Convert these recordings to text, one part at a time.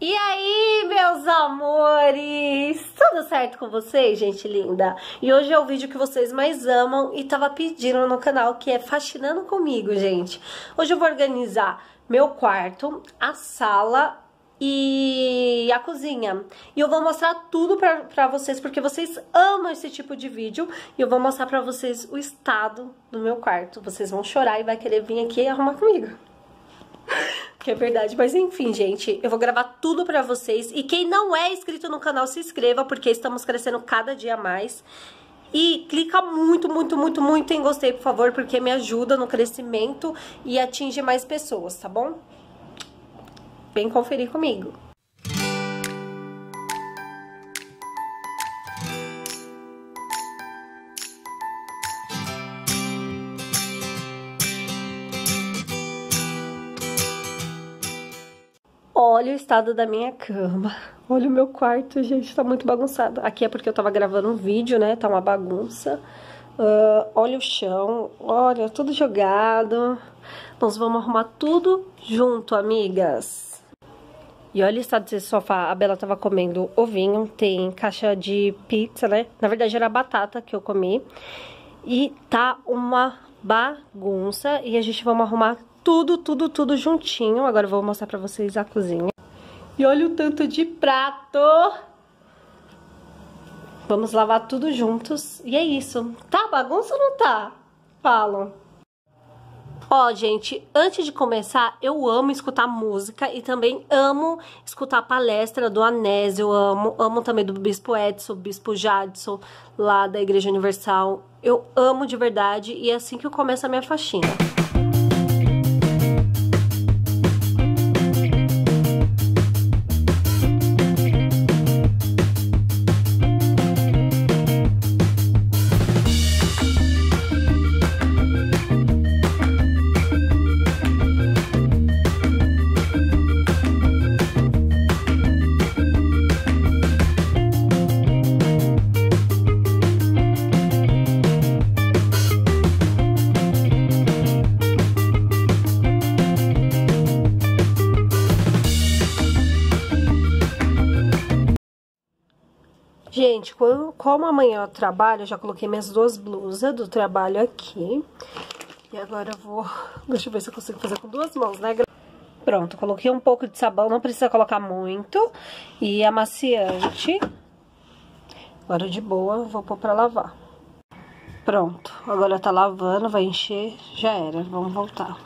E aí, meus amores? Tudo certo com vocês, gente linda? E hoje é o vídeo que vocês mais amam e tava pedindo no canal, que é Faxinando Comigo, gente. Hoje eu vou organizar meu quarto, a sala e a cozinha. E eu vou mostrar tudo pra, pra vocês, porque vocês amam esse tipo de vídeo. E eu vou mostrar pra vocês o estado do meu quarto. Vocês vão chorar e vai querer vir aqui arrumar comigo. Que é verdade, mas enfim, gente, eu vou gravar tudo pra vocês. E quem não é inscrito no canal, se inscreva, porque estamos crescendo cada dia mais. E clica muito, muito, muito, muito em gostei, por favor, porque me ajuda no crescimento e atinge mais pessoas, tá bom? Vem conferir comigo. Olha o estado da minha cama. Olha o meu quarto, gente, tá muito bagunçado. Aqui é porque eu tava gravando um vídeo, né? Tá uma bagunça. Uh, olha o chão, olha, tudo jogado. Nós vamos arrumar tudo junto, amigas. E olha o estado desse sofá. A Bela tava comendo ovinho, tem caixa de pizza, né? Na verdade era batata que eu comi. E tá uma bagunça. E a gente vamos arrumar tudo, tudo, tudo juntinho. Agora eu vou mostrar pra vocês a cozinha. E olha o tanto de prato. Vamos lavar tudo juntos. E é isso. Tá bagunça ou não tá? Falam. Ó, gente, antes de começar, eu amo escutar música e também amo escutar a palestra do Anésio, amo, amo também do Bispo Edson, Bispo Jadson, lá da Igreja Universal. Eu amo de verdade e é assim que eu começo a minha faxina. Gente, como amanhã eu trabalho, eu já coloquei minhas duas blusas do trabalho aqui. E agora eu vou... Deixa eu ver se eu consigo fazer com duas mãos, né? Pronto, coloquei um pouco de sabão, não precisa colocar muito. E amaciante. Agora de boa, vou pôr pra lavar. Pronto, agora tá lavando, vai encher, já era. Vamos voltar.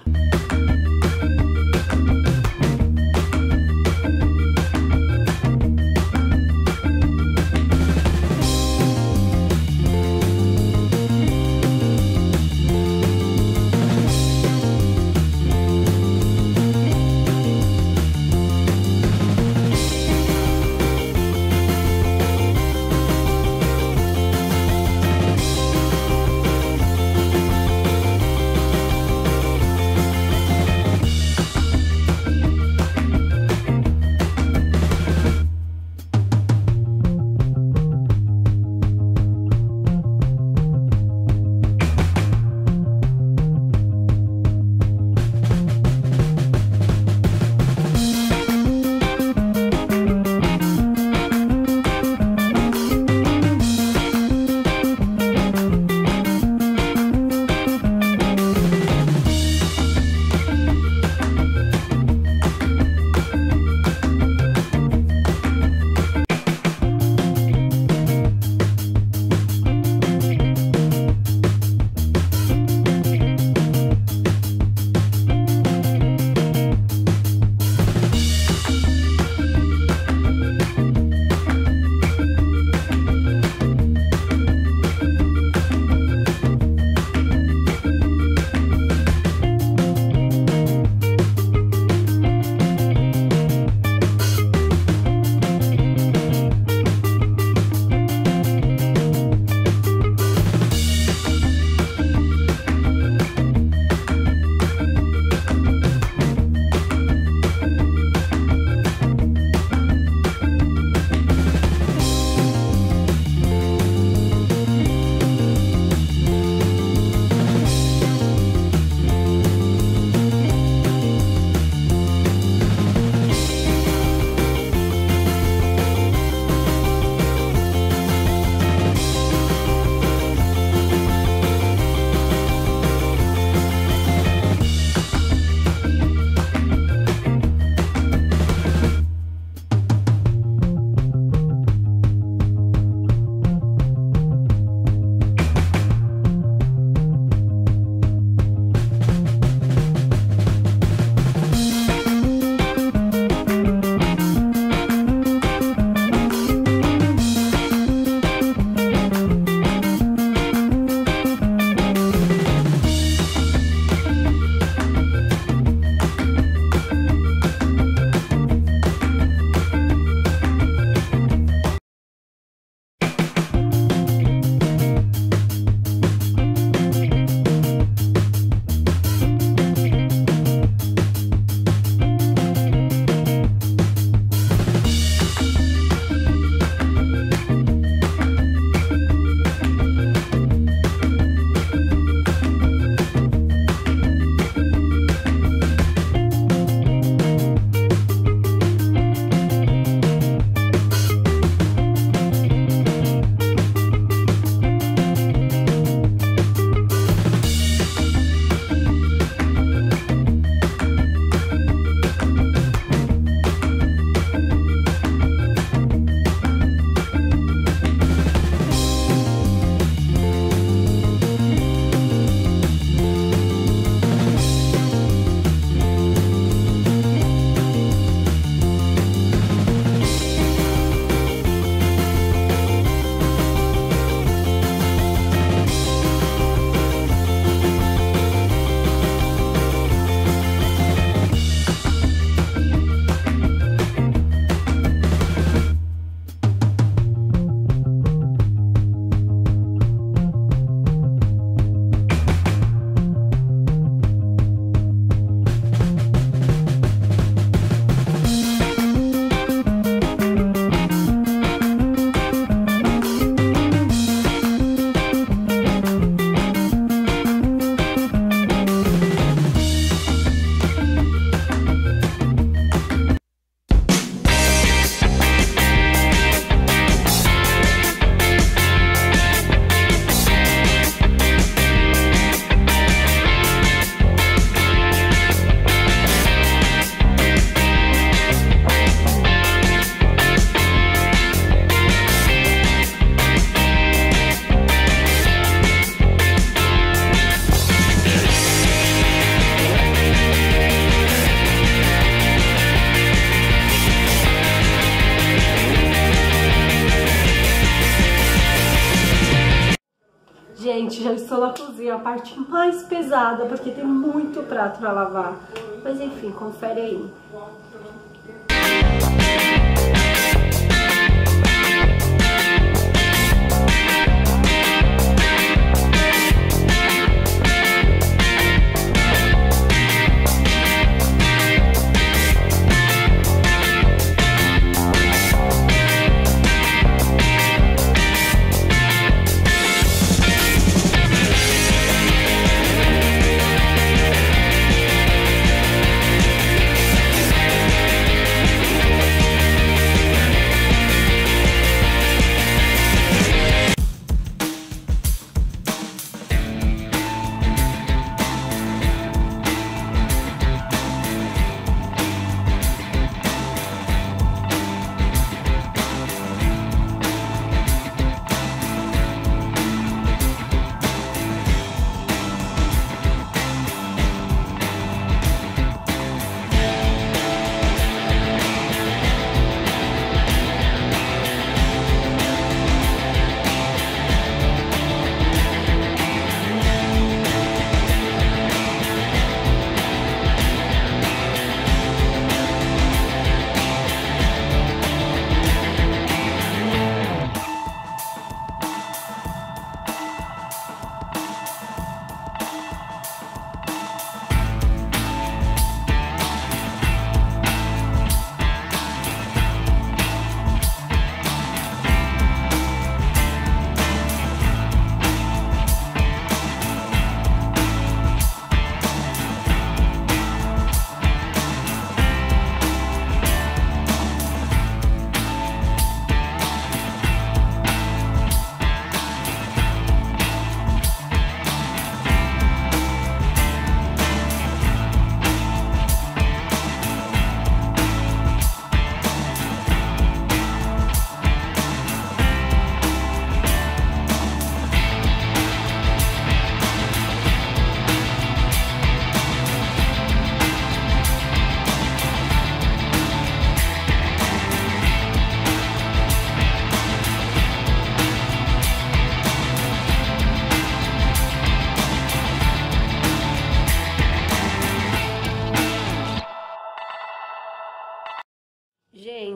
Estou na cozinha, a parte mais pesada, porque tem muito prato pra lavar. Mas enfim, confere aí.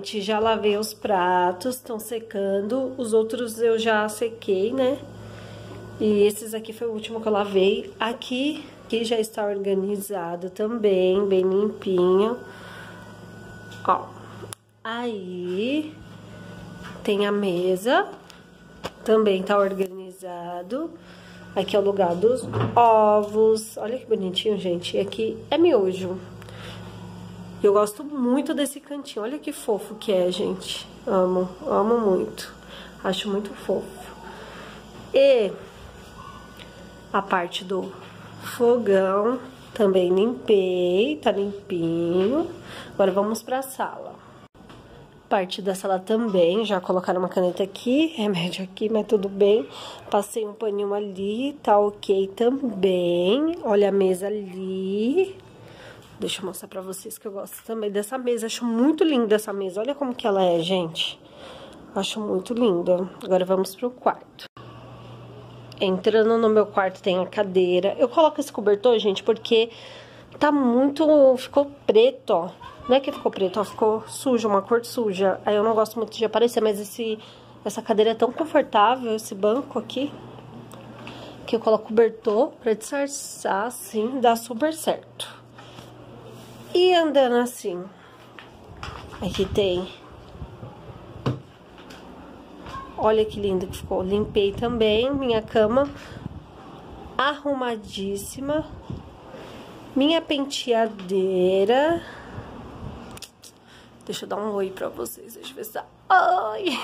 Gente, já lavei os pratos, estão secando. Os outros eu já sequei, né? E esses aqui foi o último que eu lavei. Aqui, aqui já está organizado também, bem limpinho. Ó, aí tem a mesa, também tá organizado. Aqui é o lugar dos ovos. Olha que bonitinho, gente. E aqui é miojo. Eu gosto muito desse cantinho. Olha que fofo que é, gente. Amo, amo muito. Acho muito fofo. E a parte do fogão também limpei, tá limpinho. Agora vamos pra sala. Parte da sala também, já colocaram uma caneta aqui, remédio aqui, mas tudo bem. Passei um paninho ali, tá ok também. Olha a mesa ali. Deixa eu mostrar pra vocês que eu gosto também dessa mesa. Acho muito linda essa mesa. Olha como que ela é, gente. Acho muito linda. Agora vamos pro quarto. Entrando no meu quarto tem a cadeira. Eu coloco esse cobertor, gente, porque tá muito... Ficou preto, ó. Não é que ficou preto, ó. Ficou sujo, uma cor suja. Aí eu não gosto muito de aparecer, mas esse, essa cadeira é tão confortável, esse banco aqui. Que eu coloco cobertor pra disfarçar, assim, dá super certo. E andando assim, aqui tem. Olha que lindo que ficou. Limpei também minha cama arrumadíssima. Minha penteadeira. Deixa eu dar um oi pra vocês. Deixa eu ver se tá... Oi!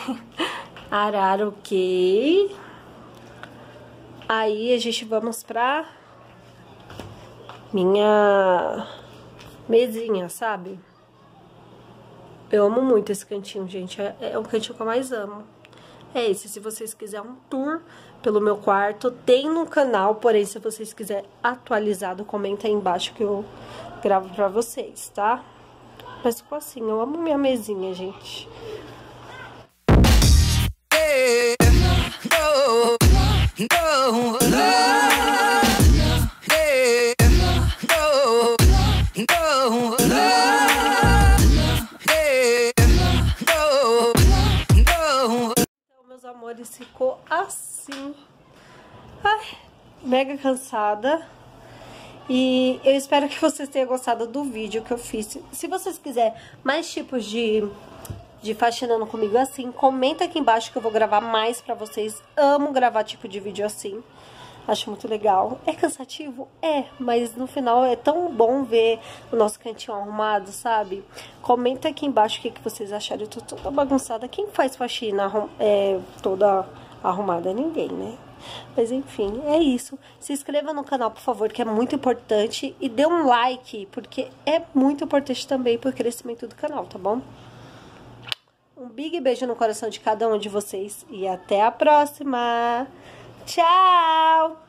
Ok. Aí a gente vamos pra minha mesinha, sabe? Eu amo muito esse cantinho, gente. É, é o cantinho que eu mais amo. É esse. Se vocês quiserem um tour pelo meu quarto, tem no canal. Porém, se vocês quiserem atualizado, comenta aí embaixo que eu gravo pra vocês, tá? Mas ficou assim. Eu amo minha mesinha, gente. Yeah, no. no, no, ficou assim. Ai, mega cansada. E eu espero que vocês tenham gostado do vídeo que eu fiz. Se vocês quiserem mais tipos de, de faxinando comigo assim, comenta aqui embaixo que eu vou gravar mais pra vocês. Amo gravar tipo de vídeo assim. Acho muito legal. É cansativo? É, mas no final é tão bom ver o nosso cantinho arrumado, sabe? Comenta aqui embaixo o que, vocês acharam. Eu tô toda bagunçada. Quem faz faxina é, toda arrumada? Ninguém, né? Mas enfim, é isso. Se inscreva no canal, por favor, que é muito importante. E dê um like, porque é muito importante também pro crescimento do canal, tá bom? Um big beijo no coração de cada um de vocês. E até a próxima! Tchau!